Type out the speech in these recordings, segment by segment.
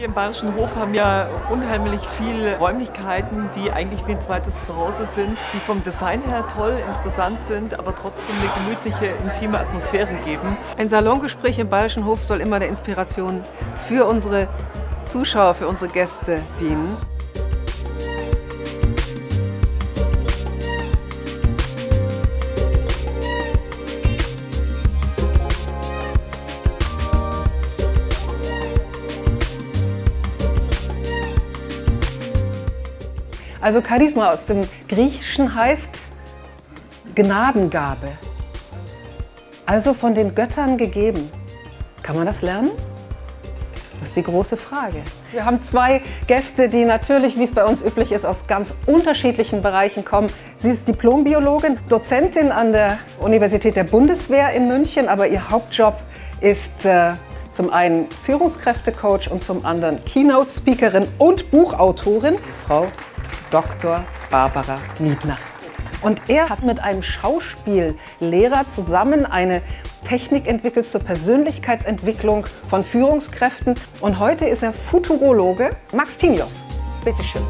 Hier im Bayerischen Hof haben wir unheimlich viele Räumlichkeiten, die eigentlich wie ein zweites Zuhause sind, die vom Design her toll, interessant sind, aber trotzdem eine gemütliche, intime Atmosphäre geben. Ein Salongespräch im Bayerischen Hof soll immer der Inspiration für unsere Zuschauer, für unsere Gäste dienen. Also Charisma aus dem Griechischen heißt Gnadengabe. Also von den Göttern gegeben. Kann man das lernen? Das ist die große Frage. Wir haben zwei Gäste, die natürlich, wie es bei uns üblich ist, aus ganz unterschiedlichen Bereichen kommen. Sie ist Diplombiologin, Dozentin an der Universität der Bundeswehr in München, aber ihr Hauptjob ist äh, zum einen Führungskräftecoach und zum anderen Keynote-Speakerin und Buchautorin, Frau Dr. Barbara Niedner. Und er hat mit einem Schauspiellehrer zusammen eine Technik entwickelt zur Persönlichkeitsentwicklung von Führungskräften. Und heute ist er Futurologe Max Tinius. Bitte schön.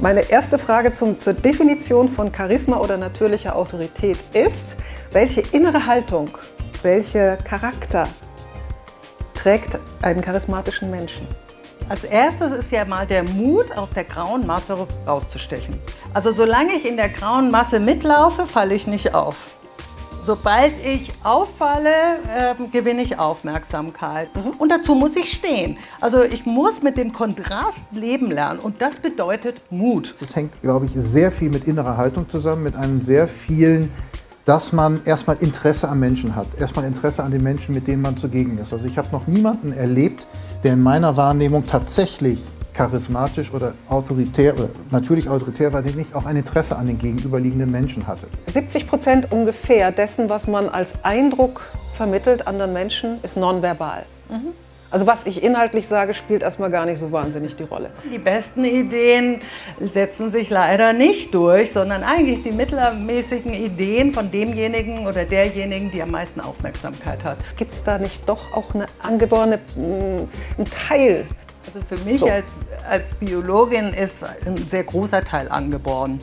Meine erste Frage zum, zur Definition von Charisma oder natürlicher Autorität ist, welche innere Haltung, welcher Charakter trägt einen charismatischen Menschen? Als erstes ist ja mal der Mut, aus der grauen Masse rauszustechen. Also solange ich in der grauen Masse mitlaufe, falle ich nicht auf. Sobald ich auffalle, äh, gewinne ich Aufmerksamkeit. Mhm. Und dazu muss ich stehen. Also ich muss mit dem Kontrast leben lernen. Und das bedeutet Mut. Das hängt, glaube ich, sehr viel mit innerer Haltung zusammen, mit einem sehr vielen dass man erstmal Interesse am Menschen hat, erstmal Interesse an den Menschen, mit denen man zugegen ist. Also ich habe noch niemanden erlebt, der in meiner Wahrnehmung tatsächlich charismatisch oder autoritär, oder natürlich autoritär war, der nicht auch ein Interesse an den gegenüberliegenden Menschen hatte. 70 Prozent ungefähr dessen, was man als Eindruck vermittelt anderen Menschen, ist nonverbal. Mhm. Also was ich inhaltlich sage, spielt erstmal gar nicht so wahnsinnig die Rolle. Die besten Ideen setzen sich leider nicht durch, sondern eigentlich die mittelmäßigen Ideen von demjenigen oder derjenigen, die am meisten Aufmerksamkeit hat. Gibt es da nicht doch auch eine angeborene, mm, ein Teil? Also für mich so. als, als Biologin ist ein sehr großer Teil angeboren.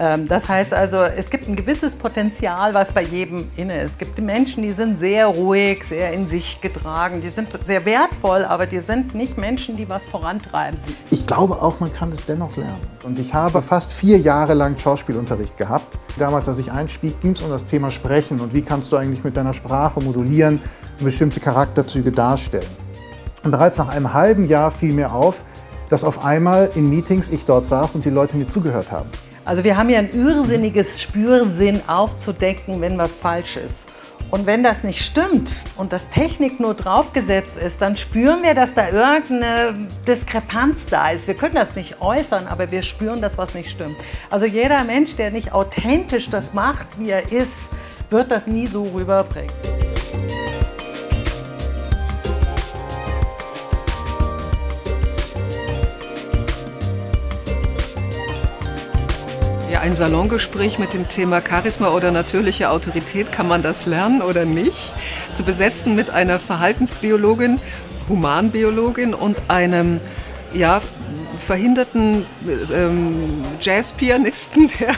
Ähm, das heißt also, es gibt ein gewisses Potenzial, was bei jedem inne ist. Es gibt Menschen, die sind sehr ruhig, sehr in sich getragen, die sind sehr wertvoll, aber die sind nicht Menschen, die was vorantreiben. Ich glaube auch, man kann es dennoch lernen. Und ich habe fast vier Jahre lang Schauspielunterricht gehabt. Damals, als ich einstieg, ging es um das Thema Sprechen und wie kannst du eigentlich mit deiner Sprache modulieren und bestimmte Charakterzüge darstellen. Und bereits nach einem halben Jahr fiel mir auf, dass auf einmal in Meetings ich dort saß und die Leute mir zugehört haben. Also wir haben ja ein irrsinniges Spürsinn aufzudecken, wenn was falsch ist. Und wenn das nicht stimmt und das Technik nur draufgesetzt ist, dann spüren wir, dass da irgendeine Diskrepanz da ist. Wir können das nicht äußern, aber wir spüren, dass was nicht stimmt. Also jeder Mensch, der nicht authentisch das macht, wie er ist, wird das nie so rüberbringen. Ein Salongespräch mit dem Thema Charisma oder natürliche Autorität, kann man das lernen oder nicht? Zu besetzen mit einer Verhaltensbiologin, Humanbiologin und einem ja, verhinderten ähm, Jazzpianisten, der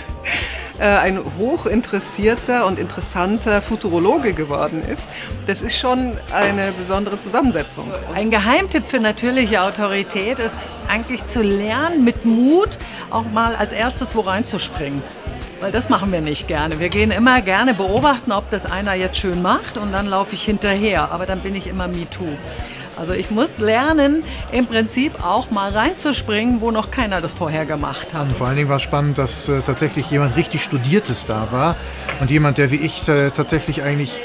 ein hochinteressierter und interessanter Futurologe geworden ist. Das ist schon eine besondere Zusammensetzung. Ein Geheimtipp für natürliche Autorität ist eigentlich zu lernen, mit Mut auch mal als erstes wo reinzuspringen. Weil das machen wir nicht gerne. Wir gehen immer gerne beobachten, ob das einer jetzt schön macht und dann laufe ich hinterher. Aber dann bin ich immer MeToo. Also ich muss lernen, im Prinzip auch mal reinzuspringen, wo noch keiner das vorher gemacht hat. Und vor allen Dingen war es spannend, dass äh, tatsächlich jemand richtig Studiertes da war und jemand, der wie ich äh, tatsächlich eigentlich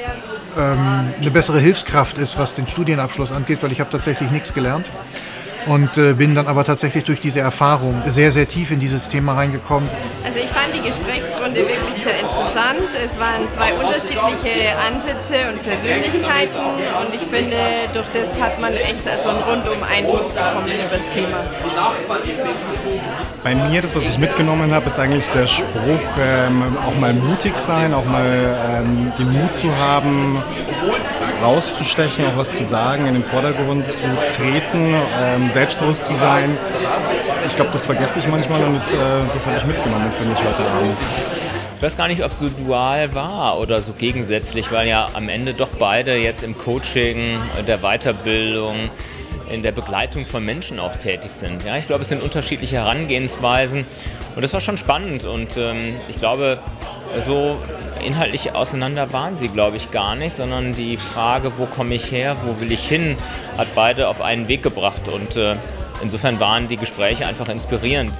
ähm, eine bessere Hilfskraft ist, was den Studienabschluss angeht, weil ich habe tatsächlich nichts gelernt und äh, bin dann aber tatsächlich durch diese Erfahrung sehr, sehr tief in dieses Thema reingekommen. Also ich fand die Gesprächsrunde wirklich sehr interessant. Es waren zwei unterschiedliche Ansätze und Persönlichkeiten und ich finde, durch das hat man echt also einen rundum Eindruck bekommen über das Thema. Bei mir, das, was ich mitgenommen habe, ist eigentlich der Spruch, ähm, auch mal mutig sein, auch mal ähm, den Mut zu haben, rauszustechen, auch was zu sagen, in den Vordergrund zu treten, ähm, selbstbewusst zu sein. Ich glaube, das vergesse ich manchmal und äh, das habe ich mitgenommen für mich heute Abend. Ich weiß gar nicht, ob es so dual war oder so gegensätzlich, weil ja am Ende doch beide jetzt im Coaching, der Weiterbildung, in der Begleitung von Menschen auch tätig sind. Ja, ich glaube, es sind unterschiedliche Herangehensweisen und das war schon spannend und ähm, ich glaube, so inhaltlich auseinander waren sie, glaube ich, gar nicht, sondern die Frage, wo komme ich her, wo will ich hin, hat beide auf einen Weg gebracht und äh, insofern waren die Gespräche einfach inspirierend.